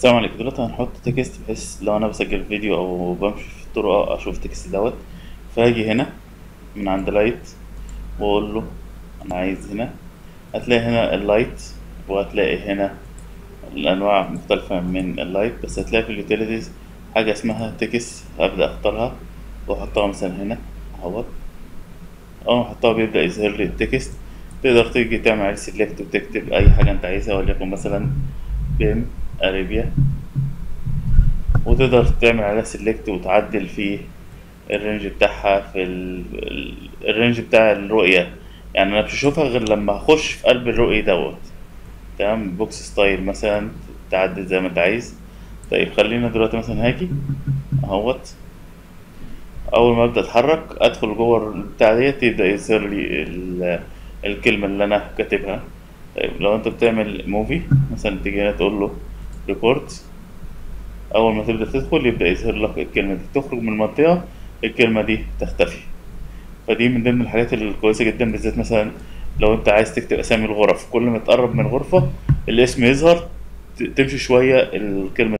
السلام عليكم. دلوقتي هنحط text بحيث لو أنا بسجل فيديو أو بمشي في الطرق أشوف ال text دوت. فهاجي هنا من عند light واقول له أنا عايز هنا. هتلاقي هنا ال light وهتلاقي هنا الأنواع مختلفة من ال light بس هتلاقي في ال utilities حاجة اسمها text هبدأ أختارها وأحطها مثلا هنا أهوت. أول ما أحطها بيبدأ يظهر لي ال text. تقدر تيجي تعمل select وتكتب أي حاجة أنت عايزها وليكن مثلا BIM Arabia. وتقدر تعمل عليها select وتعدل في ال range بتاعها في ال... ال- ال range بتاع الرؤية. يعني أنا مش هشوفها غير لما اخش في قلب الرؤية دوت. تمام؟ box style مثلا تعدل زي ما أنت عايز. طيب خلينا دلوقتي مثلا هاجي أهوت. أول ما أبدأ أتحرك أدخل جوه البتاع ديت يبدأ يظهر لي ال- الكلمة اللي أنا كاتبها. طيب لو أنت بتعمل movie مثلا تيجي هنا تقول له record أول ما تبدأ تدخل يبدأ يظهر لك الكلمة دي. تخرج من المنطقة الكلمة دي تختفي. فدي من ضمن الحاجات الكويسة جدا بالذات مثلا لو أنت عايز تكتب أسامي الغرف. كل ما تقرب من غرفه الاسم يظهر تمشي شوية الكلمة